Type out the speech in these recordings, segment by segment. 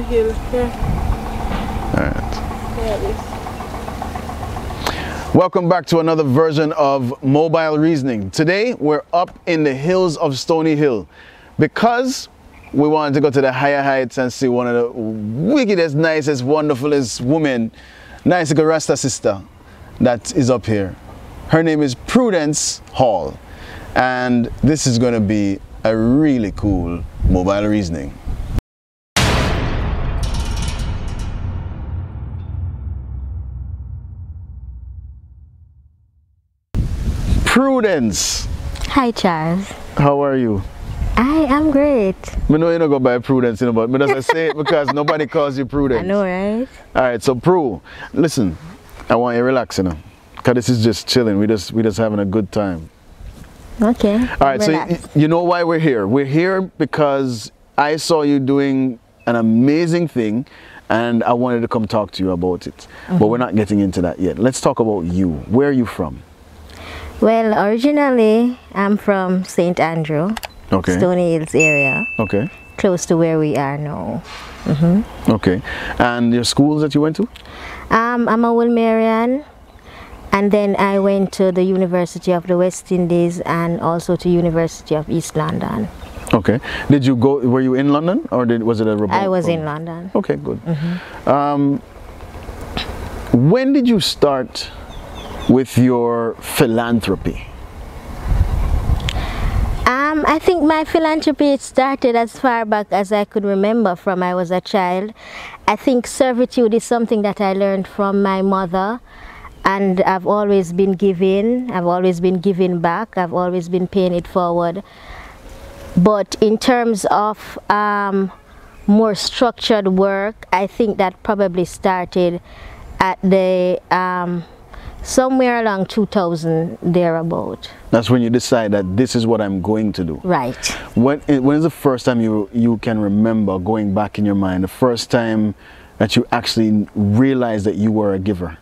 the hill. Here. All right. Yeah, this. Welcome back to another version of Mobile Reasoning. Today we're up in the hills of Stony Hill because we wanted to go to the higher heights and see one of the wickedest, nicest, wonderfulest women, nice little Rasta sister that is up here. Her name is Prudence Hall and this is going to be a really cool Mobile Reasoning. Prudence, Hi, Charles. how are you? I am great. I know you don't go by Prudence, you know, but, as I say it because nobody calls you Prudence. I know, right? All right, so Prue, listen, I want you to relax, you know, because this is just chilling. We just we just having a good time. Okay. All right, so y- you know why we're here? We're here because I saw you doing an amazing thing, and I wanted to come talk to you about it. But mm-hmm. we're not getting into that yet. Let's talk about you. Where are you from? Well, originally, I'm from St. Andrew, Okay. Stony Hills area, Okay. close to where we are now. Okay. And your schools that you went to? Um, I'm a Wolmerian, and then I went to the University of the West Indies and also to University of East London. Okay. Did you go? Were you in London, or did was it a remote? I was in? London. Okay, good. Um, when did you start with your philanthropy? Um, I think my philanthropy started as far back as I could remember from I was a child. I think servitude is something that I learned from my mother and I've always been giving, I've always been giving back, I've always been paying it forward. But in terms of um, more structured work, I think that probably started at the um, somewhere along 2000 thereabout. That's when you decide that this is what I'm going to do. Right. When when is the first time you you can remember going back in your mind the first time that you actually realized that you were a giver?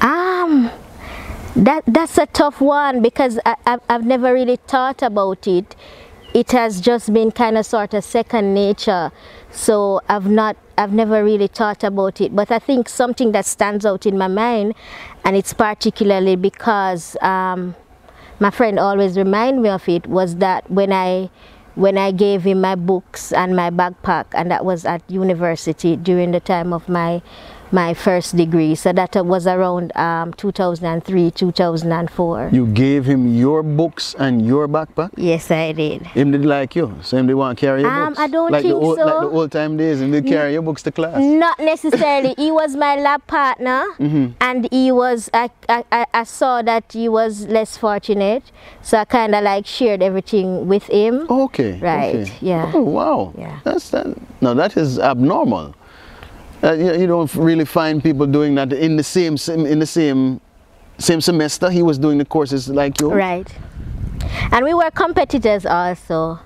Um, that that's a tough one because I, I've, I've never really thought about it. It has just been kind of sort of second nature, so I've not I've never really thought about it. But I think something that stands out in my mind, and it's particularly because um, my friend always remind me of it was that when I when I gave him my books and my backpack and that was at university during the time of my my first degree so that was around um, 2003 2004 You gave him your books and your backpack. yes I did Him did like you, so him did want to carry your Um, books. I don't like think the old, Like the old time days, him did carry your books to class. Not necessarily. he was my lab partner, Mm-hmm. and he was. I, I I saw that he was less fortunate, so I kind of like shared everything with him. Okay. Right, okay. yeah. Oh wow. Yeah. That's that. No, that is abnormal. Uh, you, you don't really find people doing that in the same in the same same semester. He was doing the courses like you. Right. And we were competitors also.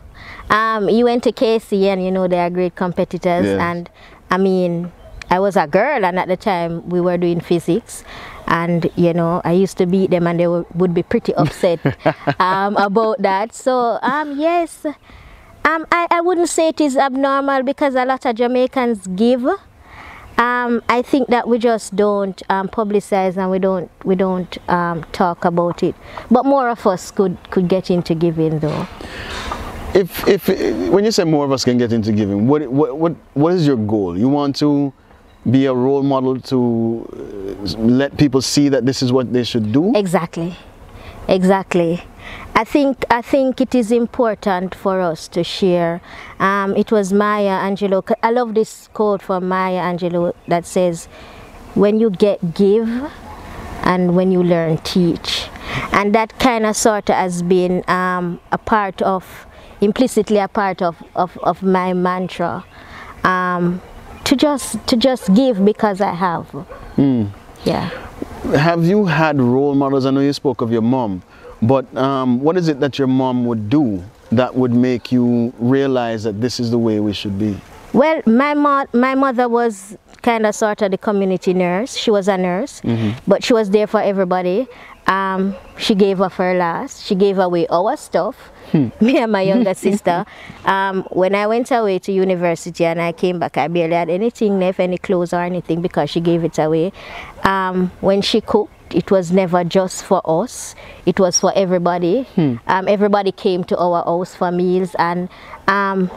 Um, you went to KC, and you know they are great competitors. Yes. And I mean, I was a girl, and at the time we were doing physics. And you know, I used to beat them, and they were, would be pretty upset um, about that. So um, yes, um, I, I wouldn't say it is abnormal because a lot of Jamaicans give. Um, I think that we just don't um, publicize and we don't we don't um, talk about it. But more of us could could get into giving though. If if when you say more of us can get into giving, what what what what is your goal? You want to be a role model to uh, let people see that this is what they should do. Exactly, exactly. I think I think it is important for us to share. Um, it was Maya Angelou. I love this quote from Maya Angelou that says, "When you get, give, and when you learn, teach." And that kind of sort of has been um, a part of, implicitly a part of, of, of my mantra. Um, to just to just give because I have. Yeah. Have you had role models? I know you spoke of your mom, but um, what is it that your mom would do that would make you realize that this is the way we should be? Well, my mo- my mother was kind of sort of the community nurse. She was a nurse, but she was there for everybody. Um, she gave up her last. She gave away our stuff. Me and my younger sister. Um, when I went away to university and I came back, I barely had anything left, any clothes or anything, because she gave it away. Um, when she cooked, it was never just for us. It was for everybody. Um, everybody came to our house for meals, and um,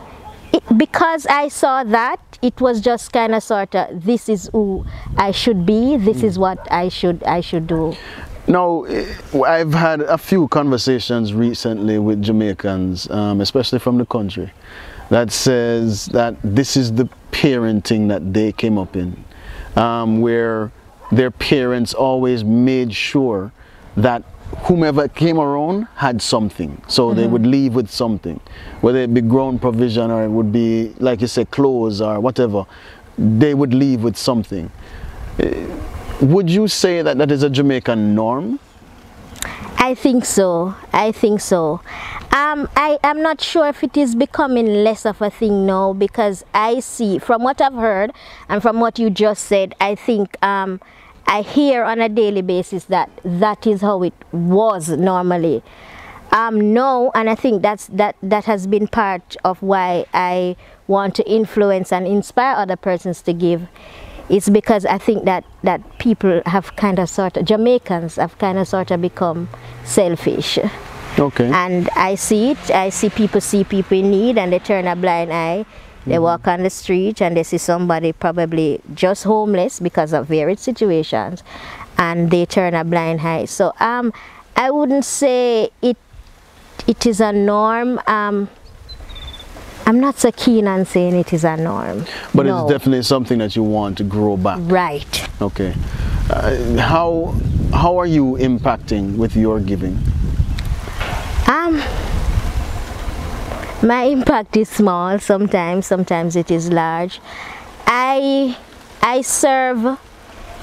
it, because I saw that, it was just kind of sort of this is who I should be. This is what I should I should do. Now, eh, I've had a few conversations recently with Jamaicans, um, especially from the country, that says that this is the parenting that they came up in, um, where their parents always made sure that whomever came around had something. So they would leave with something, whether it be grown provision or it would be, like you say, clothes or whatever, they would leave with something. Eh, Would you say that that is a Jamaican norm? I think so. I think so. Um, I am not sure if it is becoming less of a thing now because I see, from what I've heard and from what you just said, I think um, I hear on a daily basis that that is how it was normally. Um, no, and I think that's that that has been part of why I want to influence and inspire other persons to give. It's because I think that that people have kind of sort of Jamaicans have kind of sort of become selfish. Okay. And I see it. I see people see people in need and they turn a blind eye. They walk on the street and they see somebody probably just homeless because of various situations and they turn a blind eye. So um, I wouldn't say it it is a norm. Um, I'm not so keen on saying it is a norm. But no. it's definitely something that you want to grow back. right. Okay. Uh, how how are you impacting with your giving? Um, my impact is small sometimes, sometimes it is large. I I serve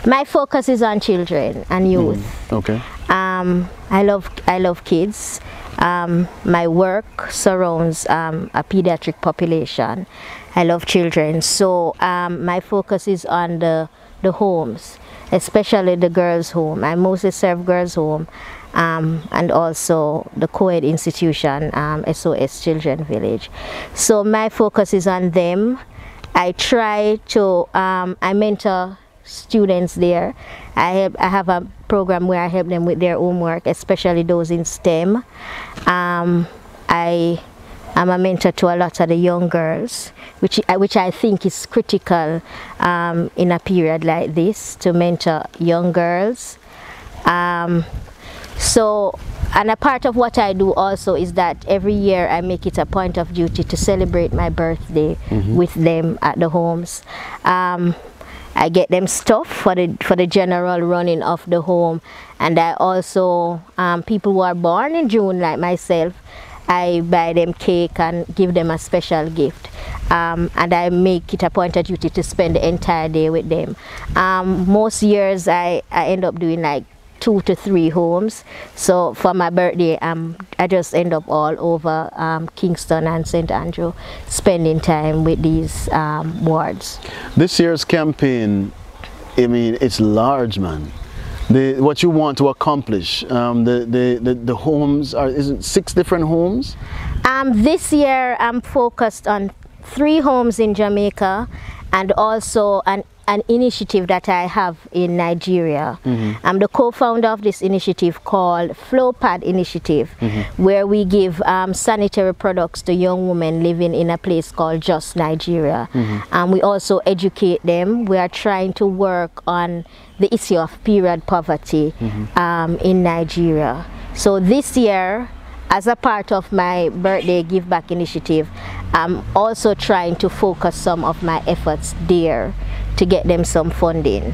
my focus is on children and youth. Okay. Um, I love I love kids. Um, my work surrounds um, a pediatric population. I love children, so um, my focus is on the the homes, especially the girls' home. I mostly serve girls' home, um, and also the co-ed institution, um, SOS Children Village. So my focus is on them. I try to um, I mentor students there. I have, I have a program where I help them with their homework, especially those in STEM. Um, I am a mentor to a lot of the young girls, which, I- which I think is critical um, in a period like this to mentor young girls. Um, so, and a part of what I do also is that every year I make it a point of duty to celebrate my birthday with them at the homes. I get them stuff for the for the general running of the home, and I also um, people who are born in June like myself. I buy them cake and give them a special gift. Um, and I make it a point of duty to spend the entire day with them. Um, most years I, I end up doing like two to three homes. So for my birthday, um, I just end up all over um, Kingston and St. Andrew, spending time with these um, wards. This year's campaign, I mean, it's large, man. The, what you want to accomplish, um, the, the, the, the homes are, is it six different homes? Um, this year, I'm focused on three homes in Jamaica and also an, an initiative that I have in Nigeria. I'm the co-founder of this initiative called Flowpad Initiative, where we give um, sanitary products to young women living in a place called Jos Nigeria. And we also educate them. We are trying to work on the issue of period poverty um, in Nigeria. So this year, as a part of my birthday give back initiative i'm also trying to focus some of my efforts there to get them some funding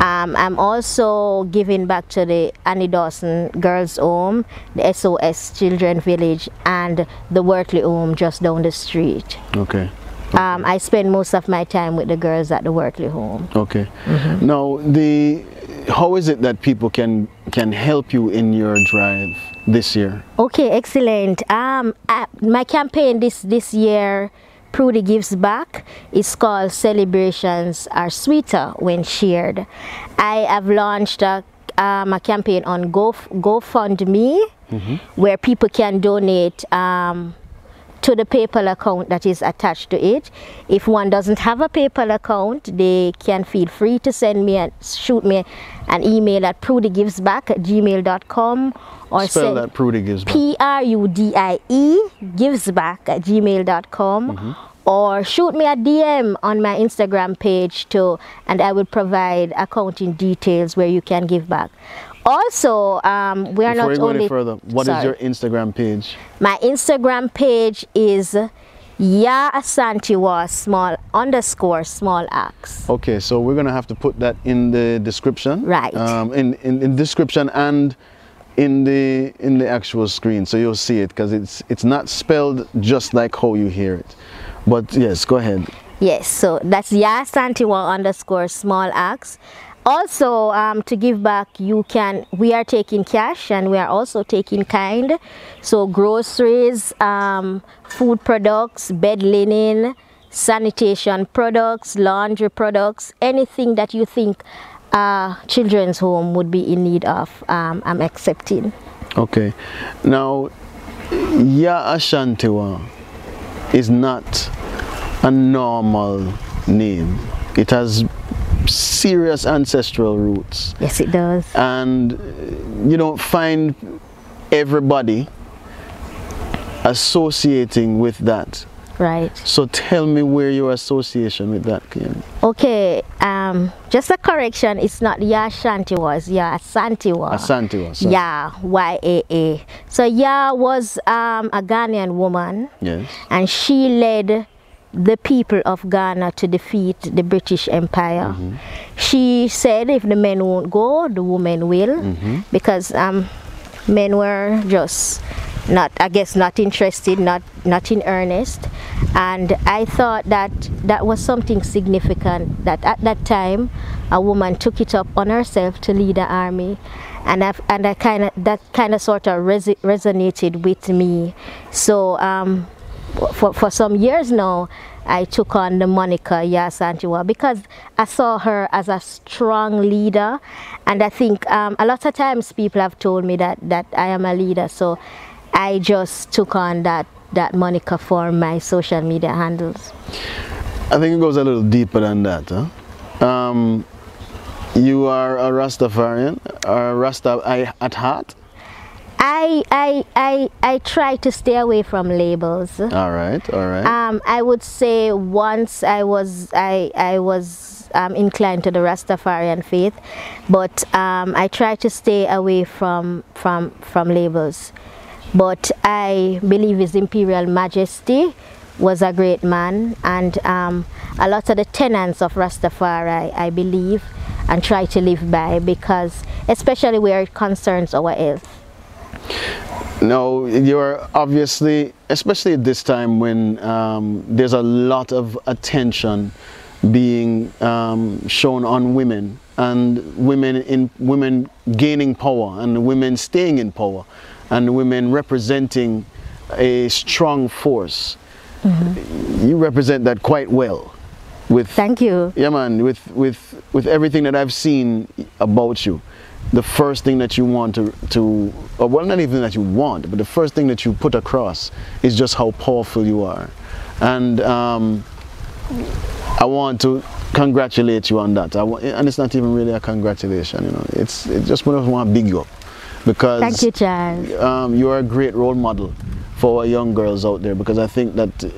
um, i'm also giving back to the annie dawson girls home the sos children village and the wortley home just down the street Okay. um, i spend most of my time with the girls at the wortley home Okay. Now, the how is it that people can can help you in your drive this year? Okay, excellent. Um, uh, my campaign this this year Prudie Gives Back. It's called Celebrations Are Sweeter When Shared. I have launched a, um, a campaign on Go, GoFundMe mm -hmm. where people can donate um, to the PayPal account that is attached to it. If one doesn't have a PayPal account, they can feel free to send me and shoot me an email at prudiegivesback at gmail.com or Spell send that Prudie Gives Back. P-R-U-D-I-E givesback at gmail.com mm -hmm. or shoot me a DM on my Instagram page too and I will provide accounting details where you can give back also um, we are Before not you go only any further What sorry. is your instagram page my instagram page is Yaa Asantewaa small underscore small axe. Okay, so we're gonna have to put that in the description. Right. Um, in, in in description and in the in the actual screen, so you'll see it because it's it's not spelled just like how you hear it. But yes, go ahead. Yes, so that's Yaa Asantewaa underscore small axe also um, to give back you can we are taking cash and we are also taking kind. So groceries um, food products bed linen sanitation products laundry products anything that you think uh, children's home would be in need of um, I'm accepting. Okay. Now Yaa Asantewaa is not a normal name. It has serious ancestral roots. Yes, it does. And you don't find everybody associating with that. Right. So tell me where your association with that came. Okay, um, just a correction, it's not Ya Shanti was, Yaa Asantewaa. Asantewaa, sorry. Yeah, Y-A-A. So Ya was um, a Ghanaian woman. Yes. And she led the people of Ghana to defeat the British Empire. Mm -hmm. She said if the men won't go, the women will, mm -hmm. because um, men were just not, I guess, not interested, not, not in earnest. And I thought that that was something significant, that at that time, a woman took it up on herself to lead the army. And, i and I kind of, that kind of sort of res resonated with me. So um, for, for some years now, I took on the moniker Yaa Asantewaa because I saw her as a strong leader. And I think um, a lot of times people have told me that, that I am a leader. So I just took on that, that moniker for my social media handles. I think it goes a little deeper than that. Huh? Um, you are a Rastafarian, a Rasta at heart? I, I, I, I try to stay away from labels. All right, all right. Um, I would say once I was, I, I was um, inclined to the Rastafarian faith, but um, I try to stay away from, from, from labels. But I believe His Imperial Majesty was a great man and um, a lot of the tenants of Rastafari, I believe, and try to live by because especially where it concerns our health. No, you're obviously, especially at this time when um, there's a lot of attention being um, shown on women and women in women gaining power and women staying in power and women representing a strong force. Mm -hmm. You represent that quite well. With thank you. Yeah, man. With with with everything that I've seen about you the first thing that you want to, to or well not even that you want, but the first thing that you put across is just how powerful you are. And um, I want to congratulate you on that. and it's not even really a congratulation, you know. It's, it's just one of want to big you up. Because Thank you, Charles. Um, you are a great role model for our young girls out there because I think that uh,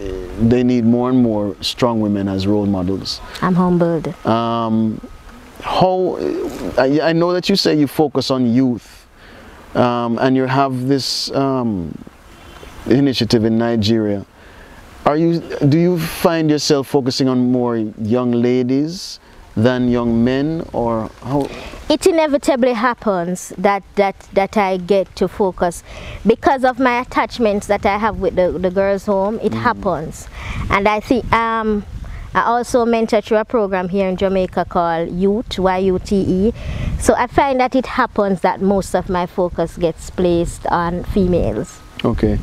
they need more and more strong women as role models. I'm humbled. Um, how I, I, know that you say you focus on youth um, and you have this um, initiative in Nigeria. Are you do you find yourself focusing on more young ladies than young men or how? It inevitably happens that that that I get to focus. Because of my attachments that I have with the, the girls home it mm. happens. And I think um I also mentor through a program here in Jamaica called Youth, Y-U-T-E. So I find that it happens that most of my focus gets placed on females. Okay.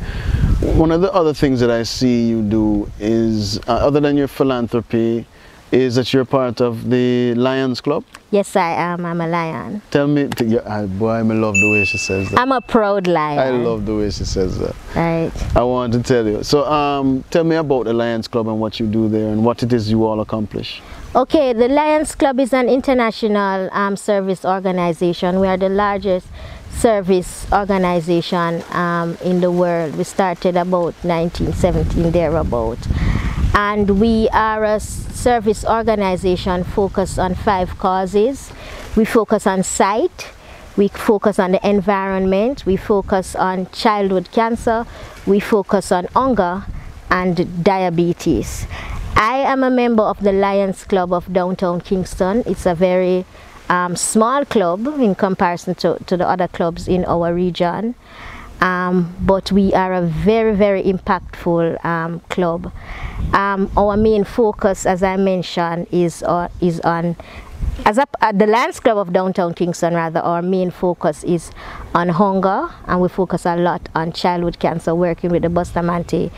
One of the other things that I see you do is, uh, other than your philanthropy, is that you're part of the Lions Club. Yes, I am. I'm a lion. Tell me, t- yeah, I- boy, I love the way she says that. I'm a proud lion. I love the way she says that. Right. I want to tell you. So, um, tell me about the Lions Club and what you do there and what it is you all accomplish. Okay, the Lions Club is an international um, service organization. We are the largest service organization um, in the world. We started about 1917 thereabout. And we are a service organization focused on five causes. We focus on sight, we focus on the environment, we focus on childhood cancer, we focus on hunger and diabetes. I am a member of the Lions Club of downtown Kingston. It's a very um, small club in comparison to, to the other clubs in our region. Um, but we are a very, very impactful um, club. Um, our main focus, as I mentioned, is, uh, is on as a, at the Lions Club of Downtown Kingston, rather, our main focus is on hunger, and we focus a lot on childhood cancer, working with the Bustamante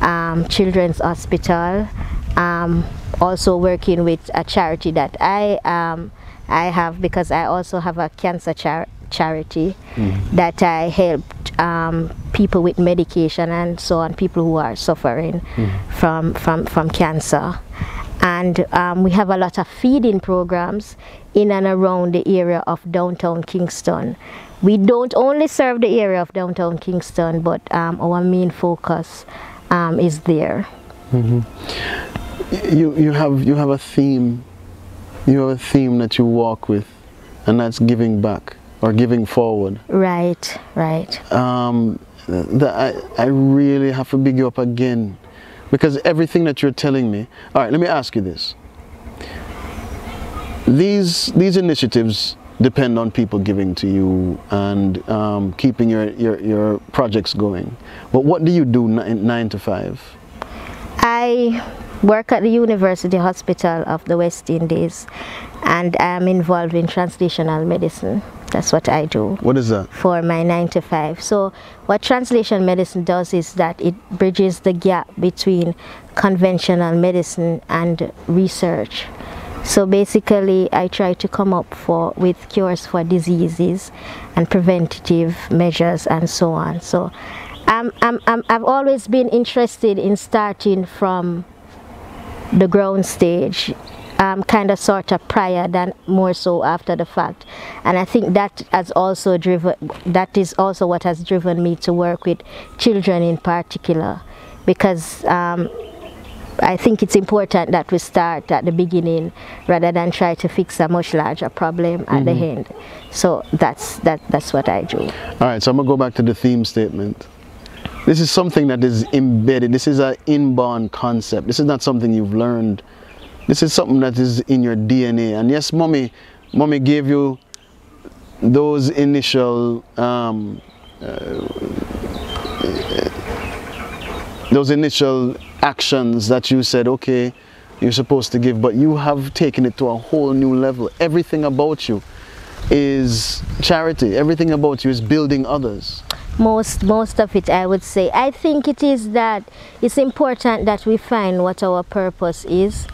um, Children's Hospital, um, also working with a charity that I um, I have because I also have a cancer char- charity that I helped um, people with medication and so on, people who are suffering from, from, from cancer. And um, we have a lot of feeding programs in and around the area of downtown Kingston. We don't only serve the area of downtown Kingston, but um, our main focus um, is there. You, you, have, you have a theme. You have a theme that you walk with, and that's giving back or giving forward. Right, right. um, that I, I really have to big you up again because everything that you're telling me all right let me ask you this these these initiatives depend on people giving to you and um, keeping your, your, your projects going but what do you do nine, nine to five I work at the University Hospital of the West Indies and I'm involved in translational medicine. That's what I do what is that for my 9 to 5. So what translation medicine does is that it bridges the gap between conventional medicine and research. So basically I try to come up for with cures for diseases and preventative measures and so on. So I'm, I'm, I'm, I've always been interested in starting from the ground stage um, kind of sort of prior than more so after the fact and i think that has also driven that is also what has driven me to work with children in particular because um, I think it's important that we start at the beginning rather than try to fix a much larger problem at the end. So that's that that's what I do. All right, so I'm gonna go back to the theme statement. This is something that is embedded. This is an inborn concept. This is not something you've learned. This is something that is in your DNA. And yes, mommy, mommy gave you those initial, um, uh, those initial actions that you said, okay, you're supposed to give, but you have taken it to a whole new level. Everything about you is charity. Everything about you is building others. most most of it i would say i think it is that it's important that we find what our purpose is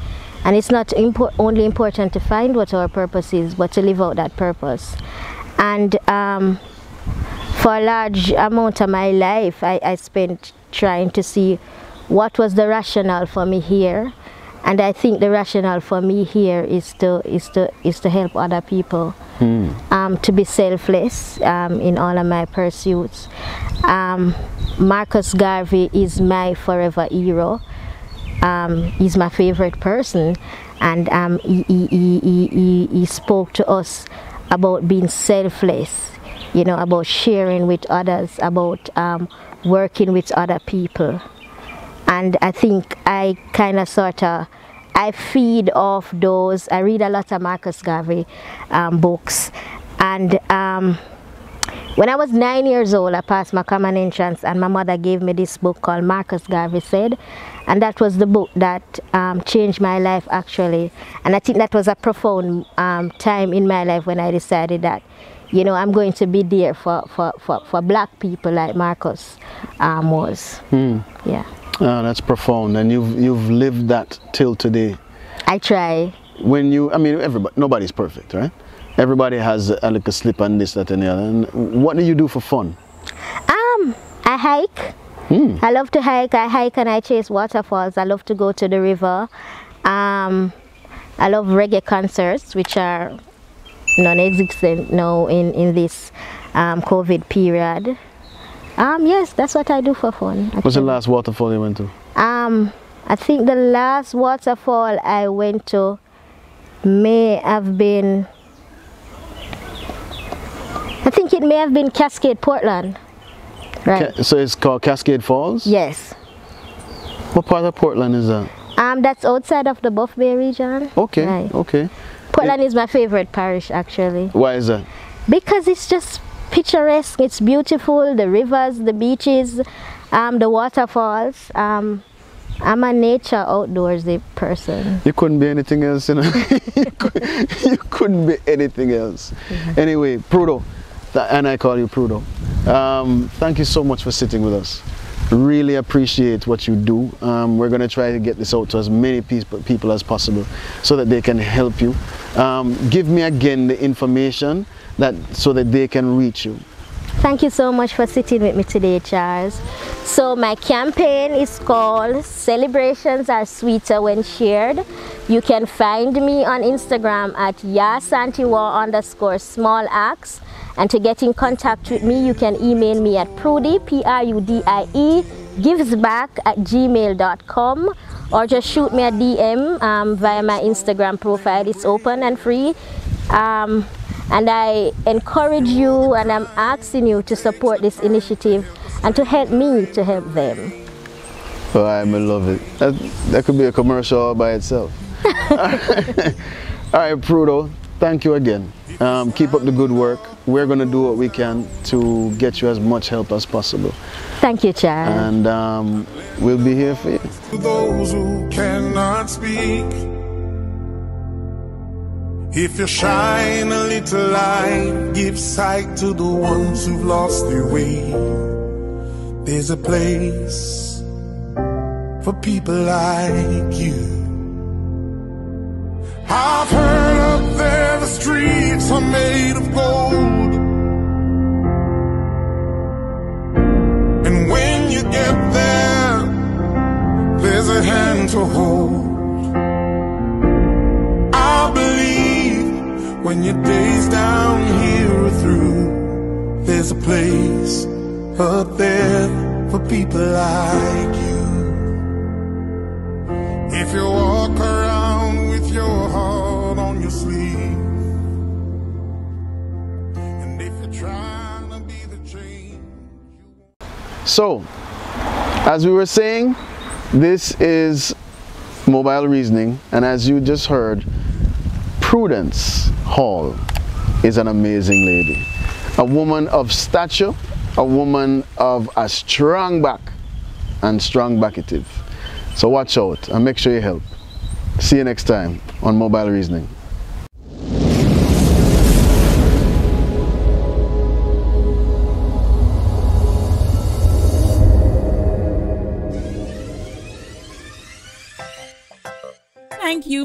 and it's not impo- only important to find what our purpose is but to live out that purpose and um, for a large amount of my life I, I spent trying to see what was the rationale for me here and i think the rationale for me here is to is to is to help other people um, to be selfless um, in all of my pursuits. Um, Marcus Garvey is my forever hero. Um, he's my favorite person, and um, he, he, he, he, he- spoke to us about being selfless, you know, about sharing with others, about um, working with other people and I think I kind of sort of I feed off those. I read a lot of Marcus Garvey um, books, and um, when I was nine years old, I passed my common entrance, and my mother gave me this book called Marcus Garvey Said, and that was the book that um, changed my life actually. And I think that was a profound um, time in my life when I decided that you know, I'm going to be there for, for, for, for black people like Marcus um, was. Hmm. Yeah. Oh, that's profound, and you've you've lived that till today. I try. When you, I mean, everybody, nobody's perfect, right? Everybody has a little slip and this, that, and the other. And what do you do for fun? Um, I hike. Hmm. I love to hike. I hike and I chase waterfalls. I love to go to the river. Um, I love reggae concerts, which are non-existent now in in this um, COVID period. Um, yes, that's what I do for fun. What's the last waterfall you went to? Um, I think the last waterfall I went to may have been. I think it may have been Cascade, Portland. Right. Ca- so it's called Cascade Falls. Yes. What part of Portland is that? Um, that's outside of the Buff Bay region. Okay. Right. Okay. Portland is my favorite parish actually Why is that? because it's just picturesque. It's beautiful. The rivers, the beaches, um, the waterfalls. Um, I'm a nature outdoorsy person. You couldn't be anything else, you know. you, could, you couldn't be anything else. Anyway, Prudo, and I call you Prudo. Um, thank you so much for sitting with us. Really appreciate what you do. Um, we're going to try to get this out to as many people, as possible so that they can help you. Um, give me again the information that so that they can reach you. Thank you so much for sitting with me today, Charles. So my campaign is called Celebrations Are Sweeter When Shared. You can find me on Instagram at Yaa Asantewaa underscore small axe. And to get in contact with me, you can email me at prudie, P-R-U-D-I-E, givesback at gmail.com or just shoot me a DM um, via my Instagram profile. It's open and free. Um, and I encourage you and I'm asking you to support this initiative and to help me to help them. Oh, I love it. That, that could be a commercial all by itself. all right, Prudo, thank you again. Um, keep up the good work. We're going to do what we can to get you as much help as possible. Thank you, Charles. And um, we'll be here for you. those who cannot speak. If you shine a little light, give sight to the ones who've lost their way. There's a place for people like you. I've heard up there the streets are made of gold. To hold. I believe when your days down here are through, there's a place up there for people like you. If you walk around with your heart on your sleeve, and if you're trying to be the change. So, as we were saying, this is mobile reasoning, and as you just heard, Prudence Hall is an amazing lady. A woman of stature, a woman of a strong back and strong backative. So watch out and make sure you help. See you next time on Mobile Reasoning.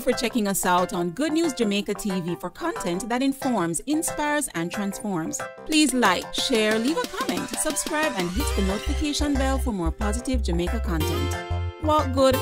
For checking us out on Good News Jamaica TV for content that informs, inspires, and transforms. Please like, share, leave a comment, subscribe, and hit the notification bell for more positive Jamaica content. Walk good,